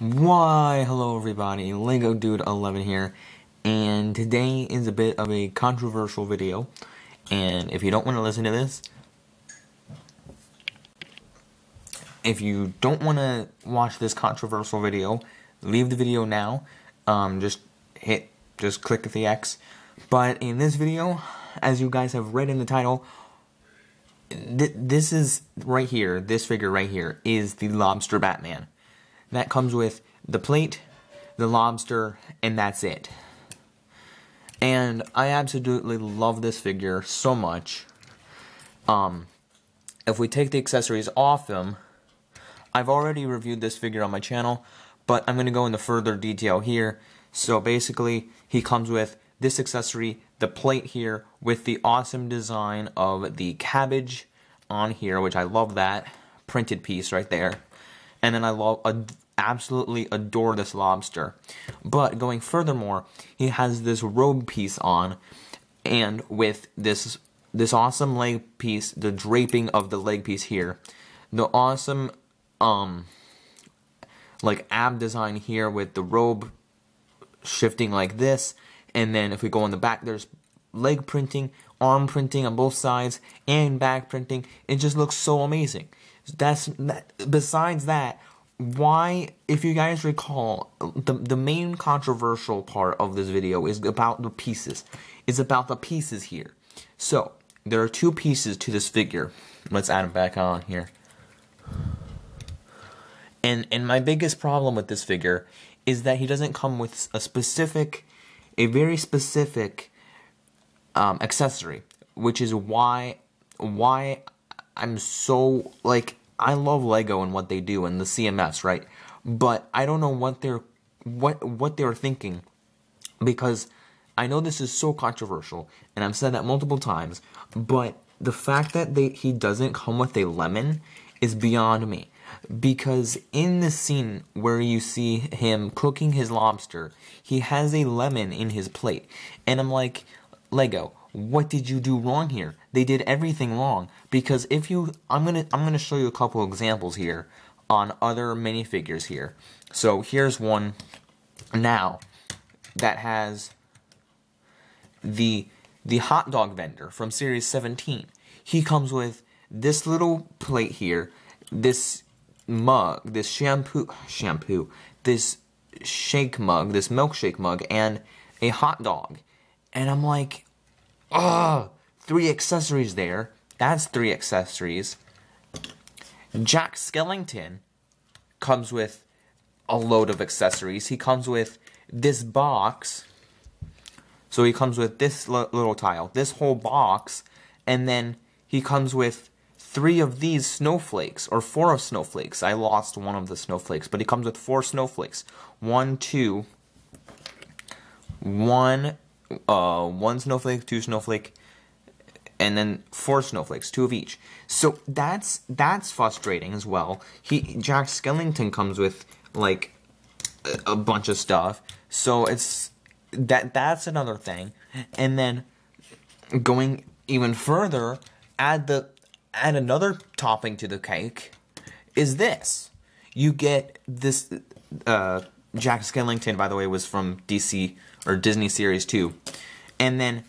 Why, hello everybody, Lego Dude 11 here, and today is a bit of a controversial video, and if you don't want to listen to this, if you don't want to watch this controversial video, leave the video now, um, just hit, just click the X, but in this video, as you guys have read in the title, th this is right here, this figure right here, is the Lobster Batman. That comes with the plate, the lobster, and that's it. And I absolutely love this figure so much. Um, if we take the accessories off him, I've already reviewed this figure on my channel, but I'm going to go into further detail here. So basically, he comes with this accessory, the plate here, with the awesome design of the cabbage on here, which I love that printed piece right there. And then I love absolutely adore this lobster. But going furthermore, he has this robe piece on, and with this this awesome leg piece, the draping of the leg piece here, the awesome um like ab design here with the robe shifting like this, and then if we go on the back, there's leg printing, arm printing on both sides, and back printing. It just looks so amazing. That's that, besides that, why, if you guys recall, the, the main controversial part of this video is about the pieces. It's about the pieces here. So, there are two pieces to this figure. Let's add them back on here. And, and my biggest problem with this figure is that he doesn't come with a specific, a very specific um, accessory, which is why, why I'm so, like, I love Lego and what they do and the CMF, right? But I don't know what they're what what they're thinking because I know this is so controversial and I've said that multiple times, but the fact that they he doesn't come with a lemon is beyond me. Because in the scene where you see him cooking his lobster, he has a lemon in his plate. And I'm like, Lego, what did you do wrong here? They did everything wrong because if you I'm going to I'm going to show you a couple examples here on other minifigures here. So here's one now that has the the hot dog vendor from series 17. He comes with this little plate here, this mug, this shampoo shampoo, this shake mug, this milkshake mug and a hot dog. And I'm like, Oh, three accessories there. That's three accessories. Jack Skellington comes with a load of accessories. He comes with this box. So he comes with this little tile, this whole box, and then he comes with three of these snowflakes, or four of snowflakes. I lost one of the snowflakes, but he comes with four snowflakes. One, two, one, uh, one snowflake, two snowflake, and then four snowflakes, two of each. So that's that's frustrating as well. He Jack Skellington comes with like a, a bunch of stuff, so it's that that's another thing. And then going even further, add the add another topping to the cake is this. You get this uh, Jack Skellington, by the way, was from DC or Disney Series 2. And then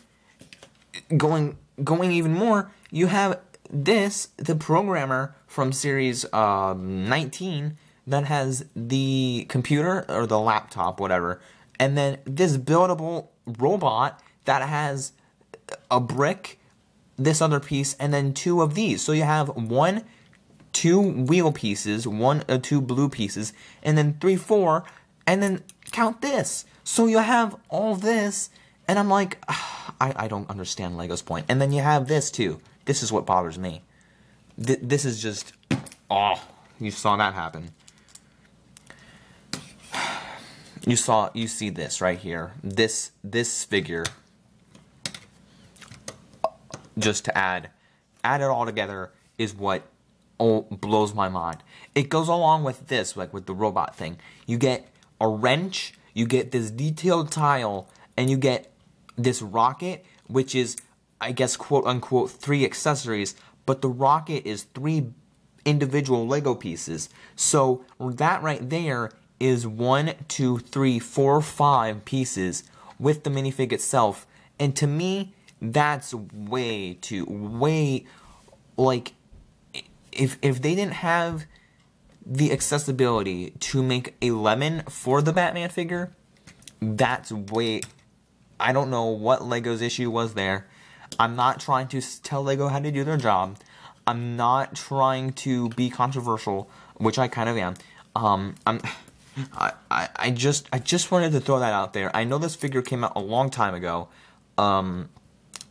going going even more, you have this, the programmer from Series um, 19 that has the computer or the laptop, whatever, and then this buildable robot that has a brick, this other piece, and then two of these. So you have one, two wheel pieces, one or uh, two blue pieces, and then three, four, and then count this. So you have all this, and I'm like, ah, I, I don't understand Lego's point. And then you have this too. This is what bothers me. Th this is just, oh, you saw that happen. You saw, you see this right here. This, this figure, just to add, add it all together is what oh, blows my mind. It goes along with this, like with the robot thing. You get a wrench, you get this detailed tile, and you get this rocket, which is, I guess, quote unquote, three accessories, but the rocket is three individual Lego pieces. So that right there is one, two, three, four, five pieces with the minifig itself. And to me, that's way too, way, like, if, if they didn't have the accessibility to make a lemon for the Batman figure, that's way, I don't know what Lego's issue was there. I'm not trying to tell Lego how to do their job. I'm not trying to be controversial, which I kind of am. Um, I'm, I, I, just, I just wanted to throw that out there. I know this figure came out a long time ago, um,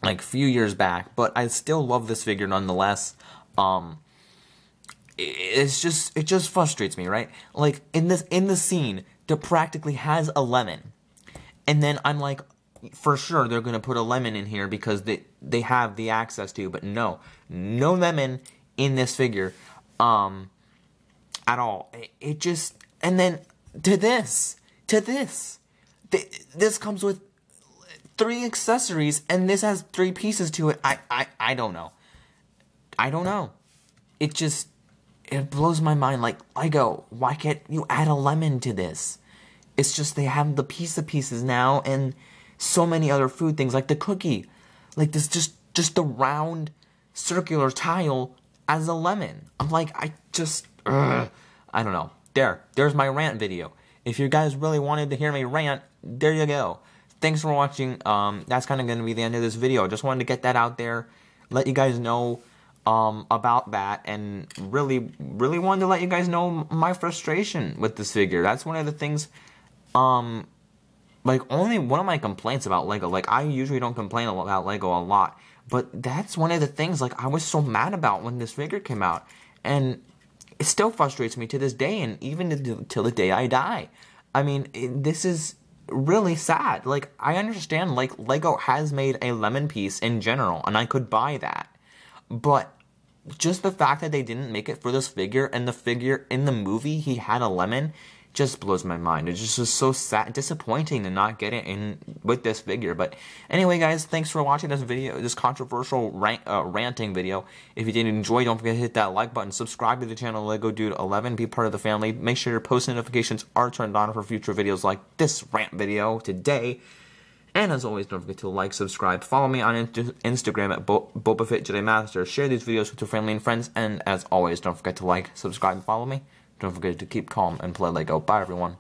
like a few years back, but I still love this figure nonetheless. Um, it's just, it just frustrates me, right? Like in this, in the scene, there practically has a lemon, and then I'm like, for sure they're gonna put a lemon in here because they they have the access to, but no, no lemon in this figure, um, at all. It, it just and then to this, to this, th this comes with three accessories and this has three pieces to it. I I I don't know. I don't know. It just it blows my mind. Like Lego, why can't you add a lemon to this? It's just they have the piece of pieces now and so many other food things like the cookie, like this just just the round circular tile as a lemon. I'm like I just ugh, I don't know. There, there's my rant video. If you guys really wanted to hear me rant, there you go. Thanks for watching. Um, that's kind of going to be the end of this video. Just wanted to get that out there, let you guys know um, about that, and really, really wanted to let you guys know my frustration with this figure. That's one of the things um, like only one of my complaints about Lego. Like I usually don't complain about Lego a lot, but that's one of the things like I was so mad about when this figure came out, and it still frustrates me to this day, and even till the day I die. I mean, it, this is really sad. Like I understand, like Lego has made a lemon piece in general, and I could buy that, but just the fact that they didn't make it for this figure, and the figure in the movie he had a lemon just blows my mind. It just so sad, disappointing to not get it in with this figure. But anyway, guys, thanks for watching this video, this controversial rant, uh, ranting video. If you did enjoy, don't forget to hit that like button, subscribe to the channel Lego Dude 11, be part of the family. Make sure your post notifications are turned on for future videos like this rant video today. And as always, don't forget to like, subscribe, follow me on Instagram at Bo BobaFett Jedi Master. Share these videos with your family and friends. And as always, don't forget to like, subscribe, and follow me. Don't forget to keep calm and play Lego. Bye, everyone.